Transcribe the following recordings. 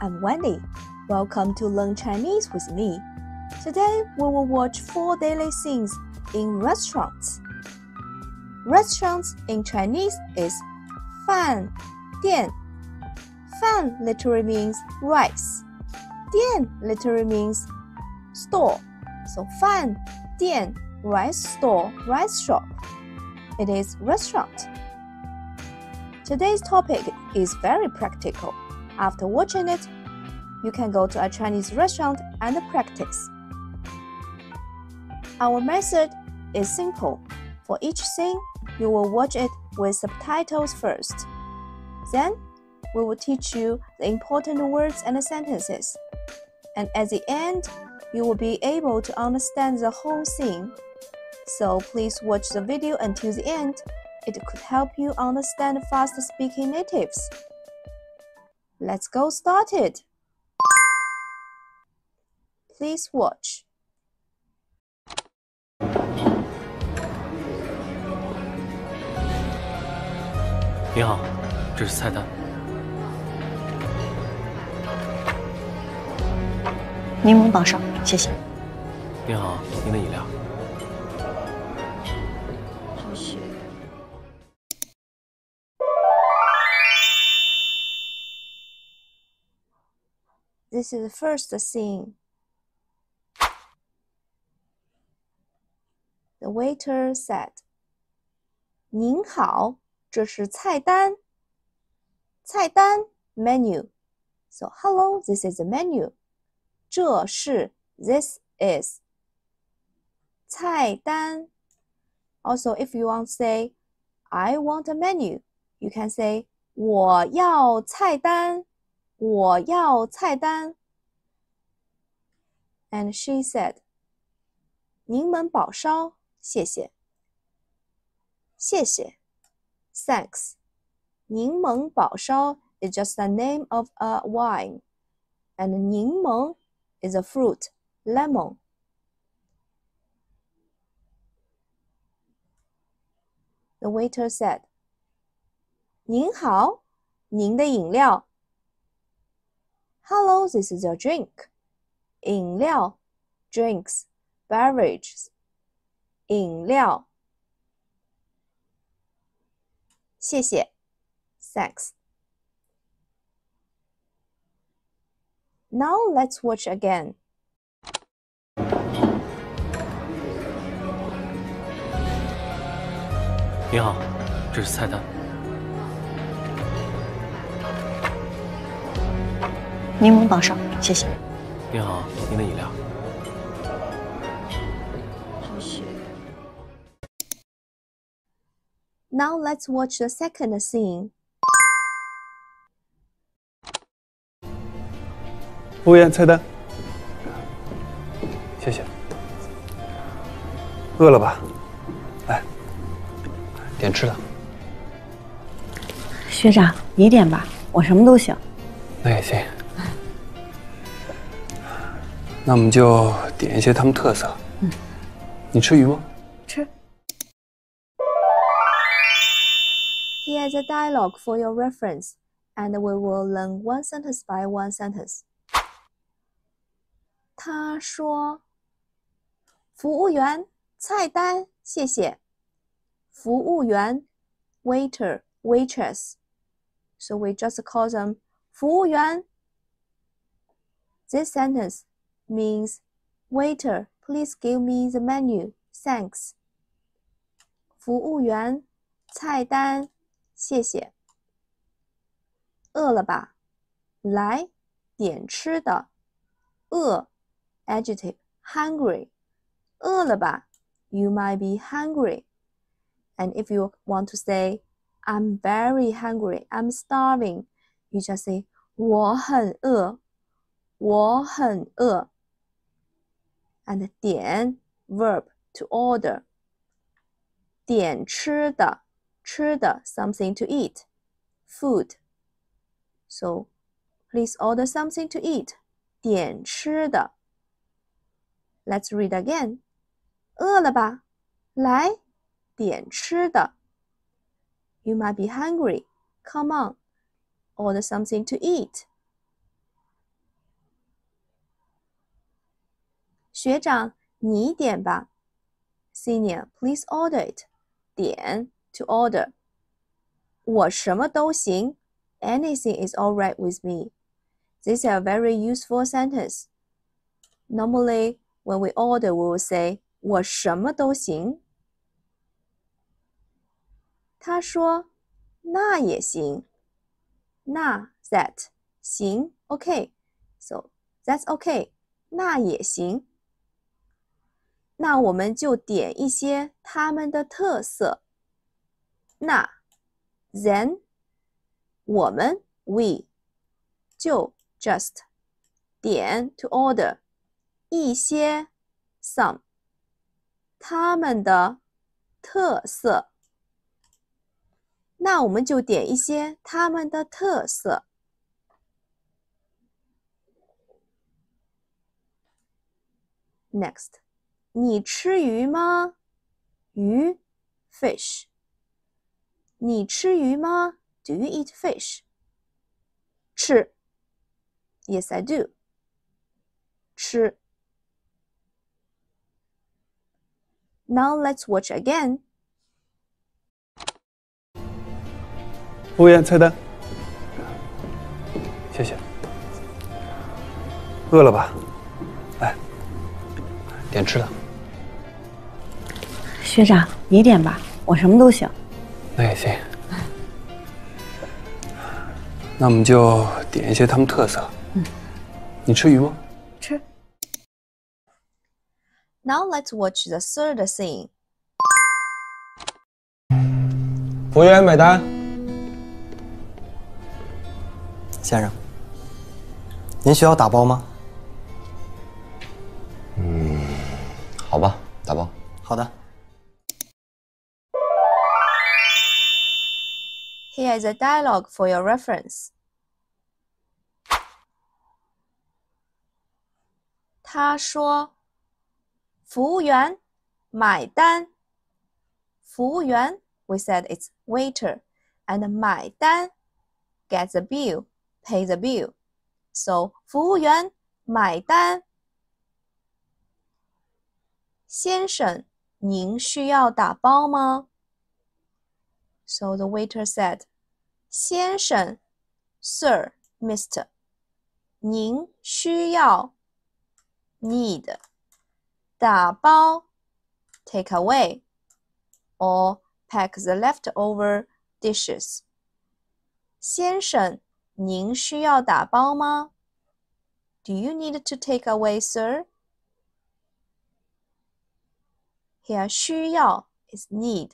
I'm Wendy. Welcome to Learn Chinese with me. Today we will watch four daily scenes in restaurants. Restaurants in Chinese is fan dian. Fan literally means rice. Dian literally means store. So fan dian rice store, rice shop. It is restaurant. Today's topic is very practical. After watching it, you can go to a Chinese restaurant and practice. Our method is simple. For each scene, you will watch it with subtitles first. Then, we will teach you the important words and sentences. And at the end, you will be able to understand the whole scene. So please watch the video until the end. It could help you understand fast speaking natives. Let's go started. Please watch. 你好，这是菜单。柠檬榜上，谢谢。你好，您的饮料。This is the first scene. The waiter said, 您好，这是菜单。菜单 menu. So hello, this is the menu. 这是 this is 菜单。Also, if you want to say, I want a menu, you can say 我要菜单。 我要菜单。And she said, 柠檬宝烧，谢谢。谢谢，thanks。柠檬宝烧 is just the name of a wine, and 柠檬 is a fruit, lemon. The waiter said, 您好，您的饮料。 Hello, this is your drink. 饮料 drinks, beverages. 饮料。谢谢 thanks. Now let's watch again. 你好，这是菜单。 柠檬榜上，谢谢。您好，您的饮料。谢谢。Now let's watch the second scene. 服务员，菜单。谢谢。饿了吧？来，点吃的。学长，你点吧，我什么都行。那也行。那我们就点一些他们特色。嗯。你吃鱼吗？吃。Here's a dialogue for your reference, and we will learn one sentence by one sentence. 他说：“服务员，菜单，谢谢。”服务员，waiter, waitress. So we just call them 服务员。This sentence means waiter, please give me the menu. Thanks. 服务员，菜单。谢谢。饿了吧？来，点吃的。饿，adjective hungry。饿了吧？You might be hungry. And if you want to say I'm very hungry, I'm starving, you just say 我很饿，我很饿。 And 点 verb to order。点吃的。吃的 something to eat, food. So please order something to eat. 点吃的。Let's read again. 饿了吧？来，点吃的。You might be hungry. Come on, order something to eat. 学长，你点吧。Senior, please order it. 点 to order. 我什么都行。Anything is all right with me. This is a very useful sentence. Normally, when we order, we will say 我什么都行。他说：“那也行。”那 that 行，OK，so that's OK，那也行。 那我们就点一些他们的特色。那 then 我们 we 就 just 点 to order 一些 some 他们的特色。那我们就点一些他们的特色。Next，你吃鱼吗？鱼，fish。你吃鱼吗？Do you eat fish？吃，Yes I do。吃。Now let's watch again. 服务员，菜单。谢谢。饿了吧？来，点吃的。学长，你点吧，我什么都行。那也行。那我们就点一些他们特色。嗯。你吃鱼吗？吃。Now let's watch the third scene. 服务员，买单。先生，您需要打包吗？嗯，好吧，打包。好的。is a dialogue for your reference. 他说：“服务员，买单。”服务员，we said it's waiter, and 买单，get the bill pay the bill. So 服务员买单。先生，您需要打包吗？So the waiter said, 先生，Sir, Mister，您需要 need 打包 take away or pack the leftover dishes. 先生。您需要打包吗？Do you need to take away, sir? Here 需要 is need.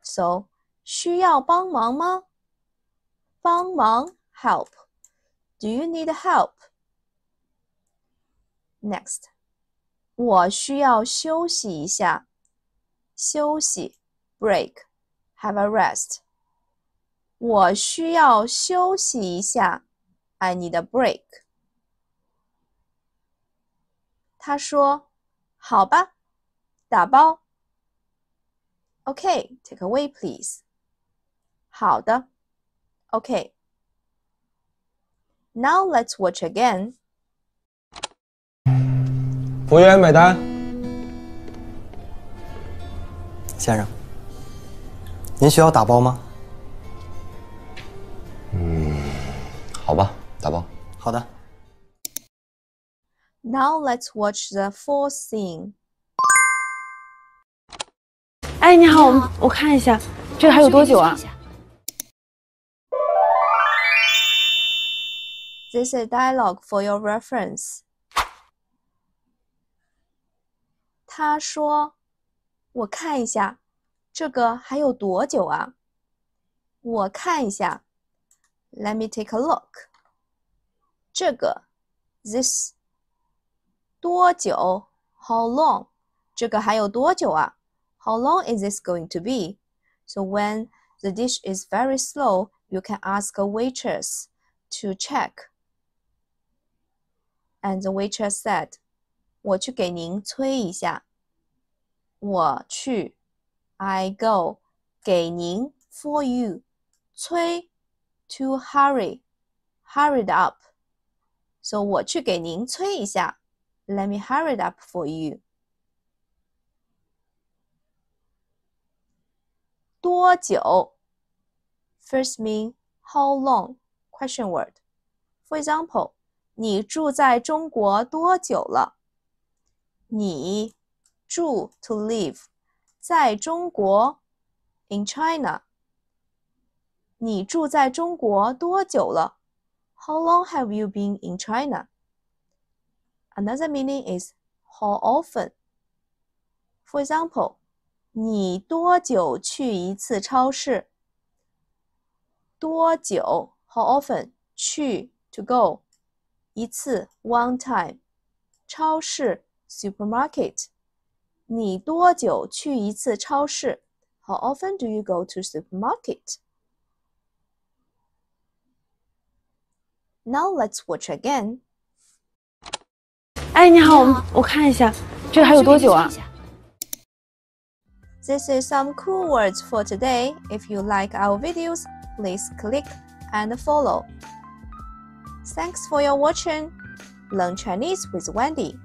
So 需要帮忙吗？ 帮忙 help. Do you need help? Next，我需要休息一下。休息 break, have a rest. 我需要休息一下，I need a break。他说：“好吧，打包。” OK, take away, please. 好的 ，OK。Now let's watch again. 服务员，买单。先生，您需要打包吗？嗯好吧，打包。好的。Now let's watch the fourth scene. 哎，你好，我我看一下，这个还有多久啊 ？This is dialogue for your reference. 他说：“我看一下，这个还有多久啊？”我看一下。Let me take a look. 这个 this 多久？How long？这个还有多久啊？How long is this going to be? So when the dish is very slow, you can ask a waitress to check. And the waitress said, 我去给您催一下。我去，I go，给您 for you，催 to hurry, hurried up. So 我去给您催一下。 Let me hurry it up for you. 多久 first mean how long question word. For example, 你住在中国多久了？你住 to live 在中国 in China。你住在中国多久了？How long have you been in China? Another meaning is how often. For example, 你多久去一次超市？多久？How often？去 to go，一次 one time。超市 supermarket。你多久去一次超市？How often do you go to supermarket? Now let's watch again. 哎，你好，我我看一下，这个还有多久啊？ This is some cool words for today. If you like our videos, please click and follow. Thanks for your watching. Learn Chinese with Wendy.